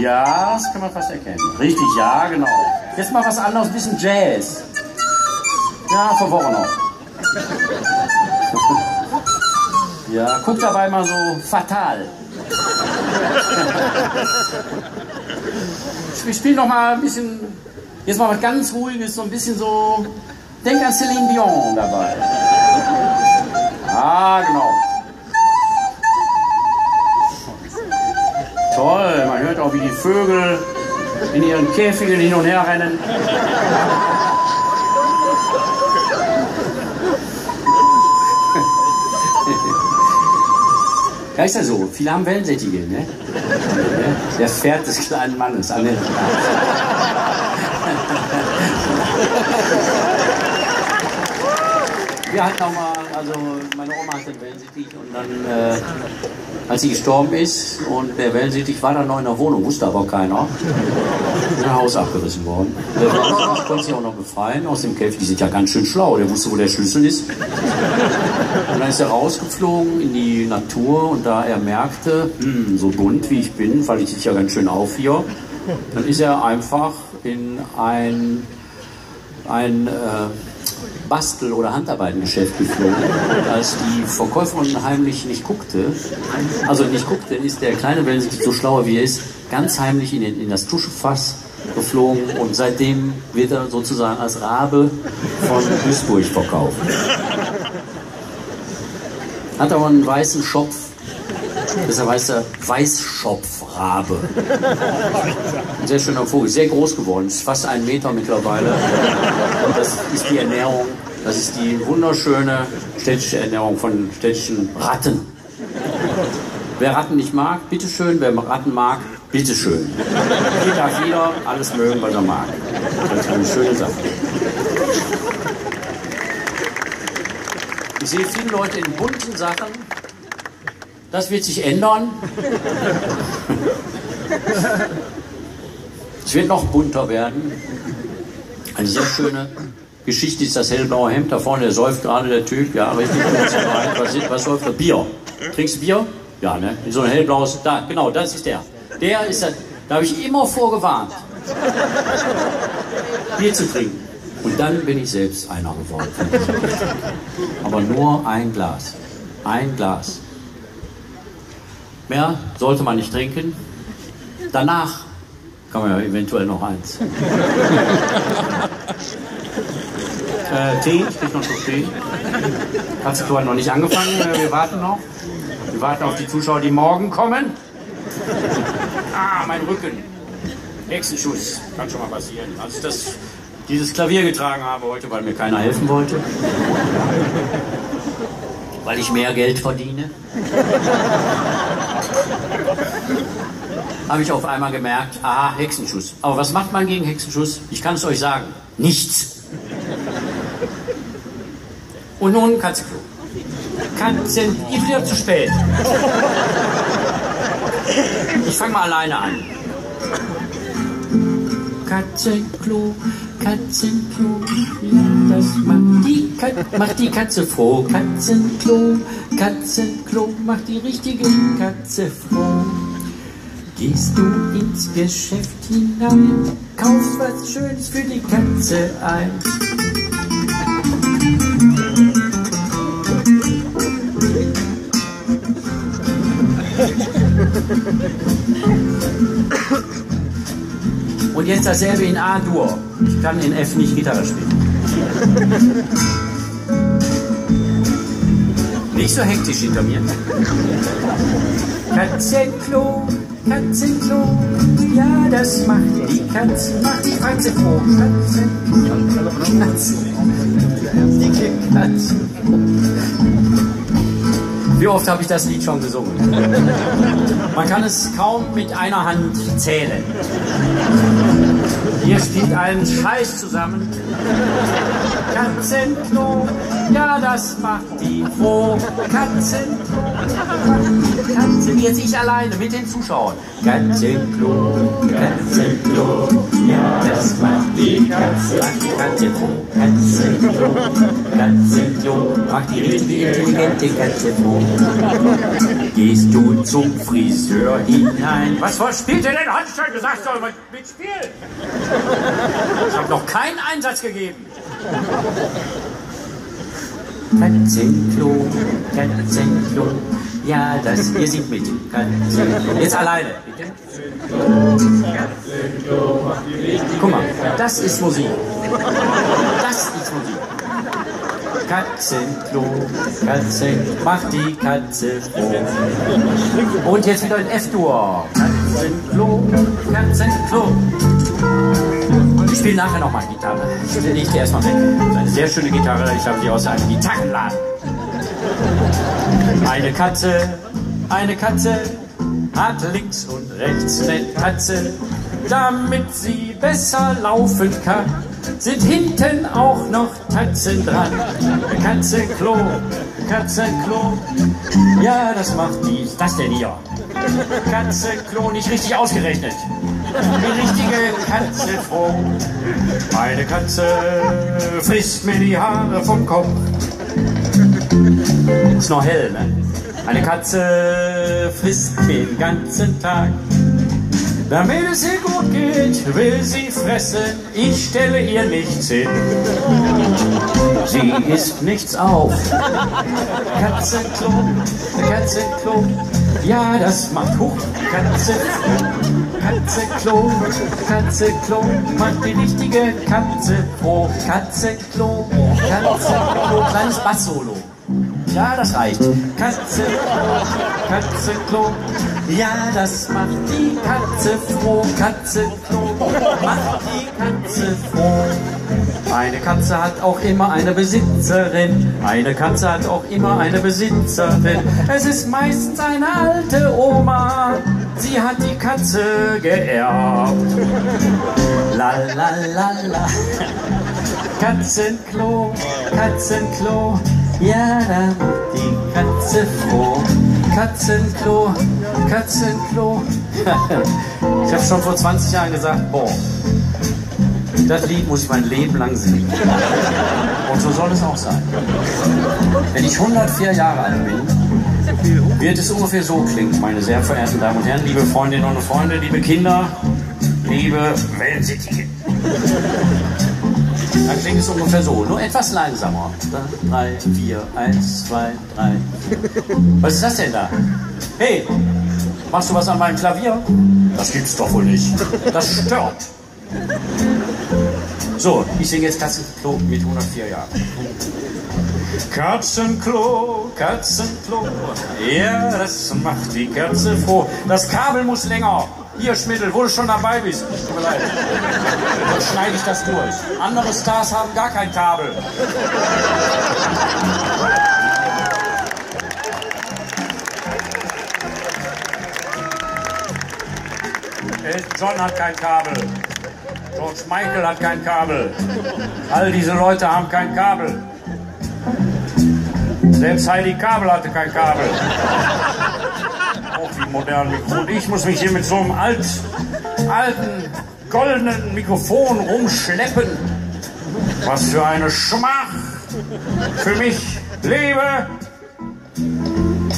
Ja, das kann man fast erkennen. Richtig, ja, genau. Jetzt mal was anderes, ein bisschen Jazz. Ja, vor Wochen noch. Ja, guck dabei mal so fatal. Ich spiele noch mal ein bisschen, jetzt mal was ganz Ruhiges, so ein bisschen so, denk an Celine Dion dabei. Ah, genau. Toll, man hört auch, wie die Vögel in ihren Käfigen hin und her rennen. Ja, ist ja so. Viele haben Wellensättige, ne? Der Pferd des kleinen Mannes. An den Wir hatten auch mal, also meine Oma hatte Wellensittich und dann, äh, als sie gestorben ist und der Wellensittich war dann noch in der Wohnung, wusste aber keiner, ist ein Haus abgerissen worden. Der Wellensittich konnte sich auch noch befreien aus dem Käfig. Die sind ja ganz schön schlau, der wusste, wo der Schlüssel ist. Und dann ist er rausgeflogen in die Natur und da er merkte, hm, so bunt wie ich bin, falle ich sich ja ganz schön auf hier, dann ist er einfach in ein, ein äh, Bastel- oder Handarbeitengeschäft geflogen. Und als die Verkäuferin heimlich nicht guckte, also nicht guckte, ist der kleine Wellensittich so schlauer wie er ist, ganz heimlich in, in das Tuschefass geflogen und seitdem wird er sozusagen als Rabe von Duisburg verkauft. Hat aber einen weißen Schopf, deshalb heißt er Weißschopfrabe. Ein sehr schöner Vogel, sehr groß geworden, ist fast ein Meter mittlerweile. Und das ist die Ernährung, das ist die wunderschöne städtische Ernährung von städtischen Ratten. Wer Ratten nicht mag, bitteschön. Wer Ratten mag, bitteschön. Hier darf jeder alles mögen, was er mag. Das ist eine schöne Sache. Ich sehe viele Leute in bunten Sachen. Das wird sich ändern. Es wird noch bunter werden. Eine sehr schöne Geschichte ist das hellblaue Hemd. Da vorne, der säuft gerade der Typ. Ja, richtig. Was, ist, was säuft er? Bier. Trinkst du Bier? Ja, ne? So ein hellblaues. Da, genau, das ist der. Der ist das. Da habe ich immer vorgewarnt. Bier zu trinken. Und dann bin ich selbst einer geworden. Aber nur ein Glas. Ein Glas. Mehr sollte man nicht trinken. Danach kann man ja eventuell noch eins. äh, Tee, ich krieg noch so Tee. Katzentour hat noch nicht angefangen, äh, wir warten noch. Wir warten auf die Zuschauer, die morgen kommen. Ah, mein Rücken. Hexenschuss, kann schon mal passieren. Als ich das, dieses Klavier getragen habe heute, weil mir keiner helfen wollte. Weil ich mehr Geld verdiene. Habe ich auf einmal gemerkt, aha, Hexenschuss. Aber was macht man gegen Hexenschuss? Ich kann es euch sagen. Nichts. Und nun Katzenklo. Katzen, ich wieder zu spät. Ich fange mal alleine an. Katzenklo, Katzenklo, ja, das macht die, Kat macht die Katze froh. Katzenklo, Katzenklo, macht die richtige Katze froh. Gehst du ins Geschäft hinein, kaufst was Schönes für die Katze ein. Und jetzt dasselbe in A-Dur. Ich kann in F nicht Gitarre spielen. Nicht so hektisch hinter mir. Katzenklo, Katzenklo, ja, das macht die Katze, macht die Katze froh. Katzenklo, Katze, dicke Katze. Wie oft habe ich das Lied schon gesungen? Man kann es kaum mit einer Hand zählen. Ihr spielt einen Scheiß zusammen. Katzenklo, ja, das macht die froh. Katzenklo, Katzen, jetzt ich alleine mit den Zuschauern. Katzenklo, Katzenklo, ja, das macht die Macht die Katze froh. Katzenklo, Katzenklo, macht die richtige intelligente Katze froh. Gehst du zum Friseur hinein? Was verspielt ihr denn? Hat ich schon gesagt, soll man mitspielen? Ich habe noch keinen Einsatz gegeben. Katzenklo, Katzenklo, ja, das, ihr singt mit. Jetzt alleine, bitte. Guck mal, das ist Musik. Das ist Musik. Katzenklo, Katzenklo, macht die Katze froh. Und jetzt wieder ein F-Dur. Katzenklo, Katzenklo. Ich spiele nachher nochmal Gitarre. Ich lege die erstmal weg. Das ist eine sehr schöne Gitarre. Ich habe sie aus einem Gitarrenladen. Eine Katze, eine Katze hat links und rechts eine Katze. Damit sie besser laufen kann, sind hinten auch noch Tatzen dran. Katzenklo, Katzenklo, ja, das macht dies, das denn hier. Katzenklo nicht richtig ausgerechnet. Die richtige Katze froh. Meine Katze frisst mir die Haare vom Kopf. Ist noch hell, ne? Eine Katze frisst den ganzen Tag. Damit es ihr gut geht, will sie fressen, ich stelle ihr nichts hin. Sie isst nichts auf. Katzenklo, Katzenklo, ja, das macht hoch. Katze, Katzenklo, Katzenklo, macht die richtige Katze froh. Katzenklo, Katzenklo, kleines Bass-Solo. Ja, das reicht. Katze, Katzenklo. Ja, das macht die Katze froh. Katzenklo macht die Katze froh. Eine Katze hat auch immer eine Besitzerin. Eine Katze hat auch immer eine Besitzerin. Es ist meistens eine alte Oma. Sie hat die Katze geerbt. La la la la. Katzenklo, Katzenklo. Ja, da macht die Katze froh. Katzenklo, Katzenklo. ich habe schon vor 20 Jahren gesagt, boah, das Lied muss ich mein Leben lang singen. Und so soll es auch sein. Wenn ich 104 Jahre alt bin, wird es ungefähr so klingen, meine sehr verehrten Damen und Herren, liebe Freundinnen und Freunde, liebe Kinder, liebe Wellensittige. Dann klingt es ungefähr so, nur etwas langsamer. Drei, vier, eins, zwei, drei. Was ist das denn da? Hey, machst du was an meinem Klavier? Das gibt's doch wohl nicht. Das stört. So, ich singe jetzt Katzenklo mit 104 Jahren. Katzenklo, Katzenklo, ja, das macht die Katze froh. Das Kabel muss länger. Hier, Schmidl, wo du schon dabei bist. Tut mir leid. Dann schneide ich das durch. Andere Stars haben gar kein Kabel. Elton John hat kein Kabel. George Michael hat kein Kabel. All diese Leute haben kein Kabel. Selbst Heidi Kabel hatte kein Kabel. Auch wie modern Mikrofon. Ich muss mich hier mit so einem alt, alten, goldenen Mikrofon rumschleppen. Was für eine Schmach für mich, liebe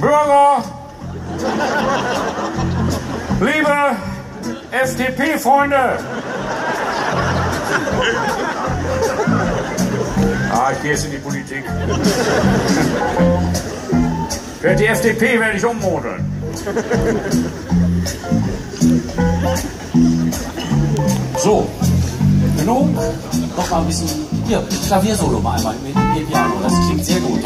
Bürger, liebe FDP-Freunde. Ah, ich gehe jetzt in die Politik. Für die FDP werde ich ummodeln. So, genug. Noch mal ein bisschen. Hier, Klaviersolo mal einmal mit dem Piano. Das klingt sehr gut.